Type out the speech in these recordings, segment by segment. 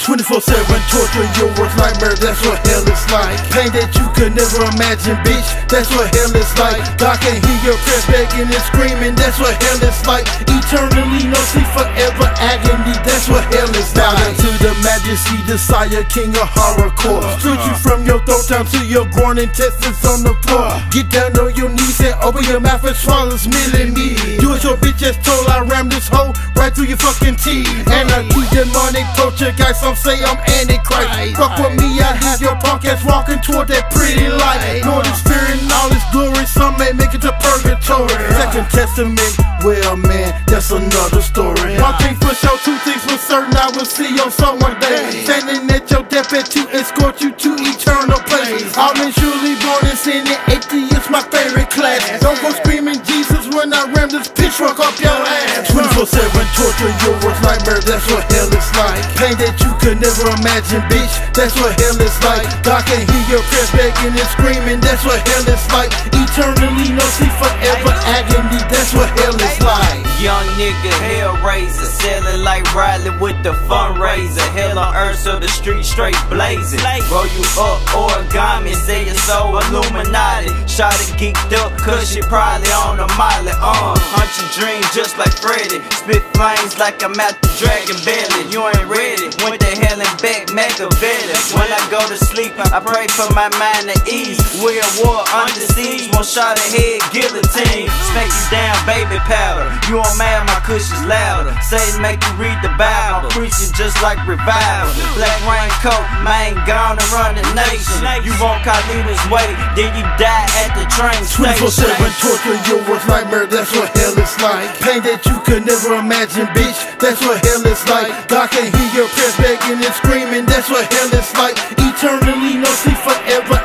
24-7 torture, your worst nightmare, that's what hell is like. Pain that you could never imagine, bitch, that's what hell is like. God can hear your prayers begging and screaming, that's what hell is like. Eternally, no sleep, forever agony, that's what hell is like. Down to the majesty, the Sire, king of horrorcore uh-huh. Strip you from your throat down to your groin intestines on the floor. Uh-huh. Get down on your knees and open your mouth and swallow milling me Do it your bitch ass told I ram this hoe right through your fucking teeth And I keep demonic torture guys, some say I'm antichrist. Fuck with me, I have your punk ass walking toward that pretty light. Lord is fearing all his glory, some may make it to purgatory. Second testament, well man, that's another story. One thing for sure, two things for certain, I will see your soul one day Standing at your deathbed to escort you to eternal place I'm in surely born in sin, and atheist my favorite class. Don't go screaming Jesus when I ram this pitchfork up your ass 24-7 torture, your worst nightmare, that's what hell is like Pain that you could never imagine, bitch, that's what hell is like God can hear your prayers begging and screaming, that's what hell is like Eternally, no sleep, forever agony, that's what hell is like Young nigga, hellraiser, selling like Riley with the fundraiser. Hell on earth, so the street straight blazing. Roll you up origami, say you're so Illuminati. It geeked up, cause she probably on a molly. Uh, hunt your dream just like Freddy. Spit flames like I'm at the Dragon Belly. You ain't ready. Went to hell and back, Machiavelli. When I go to sleep, I pray for my mind to ease. We a war under siege, one shot ahead, guillotine. Smack you down, baby powder. You on mad, my cushion's louder. Satan make you read the Bible. Preaching just like revival. Black raincoat, man, gone and run the nation. You won't Carlito's way, then you die at the train 24-7 station. torture, your worst nightmare, that's what hell is like. Pain that you could never imagine, bitch, that's what hell is like. God can hear your prayers begging and screaming, that's what hell is like. Eternally, no sleep, forever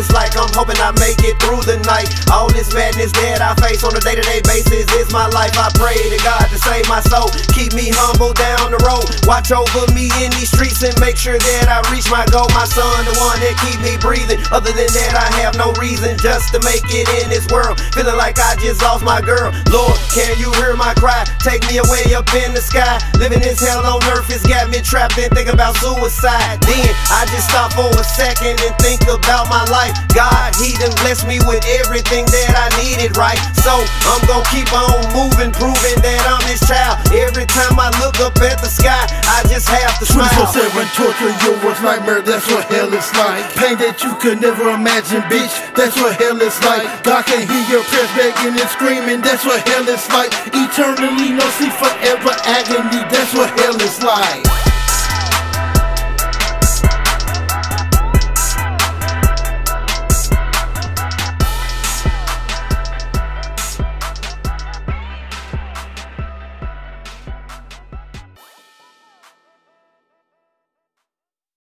is like. I'm hoping I make it through the night. All this madness that I face on a day to day basis is my life. I pray to God to save my soul. Keep me humble down the road. Watch over me in these streets and make sure that I reach my goal. My son, the one that keep me breathing. Other than that, I have no reason just to make it in this world. Feeling like I just lost my girl. Lord, can you hear my cry? Take me away up in the sky. Living this hell on earth has got me trapped and thinking about suicide. Then I just stop for a second and think about my life. God, He done blessed me with everything that I needed, right? So I'm gonna keep on moving, proving that I'm His child. Every time I look up at the sky, I just have to smile. 24-7 torture, your worst nightmare, that's what hell is like Pain that you could never imagine, bitch, that's what hell is like God can hear your prayers begging and screaming, that's what hell is like Eternally, no sleep, forever agony, that's what hell is like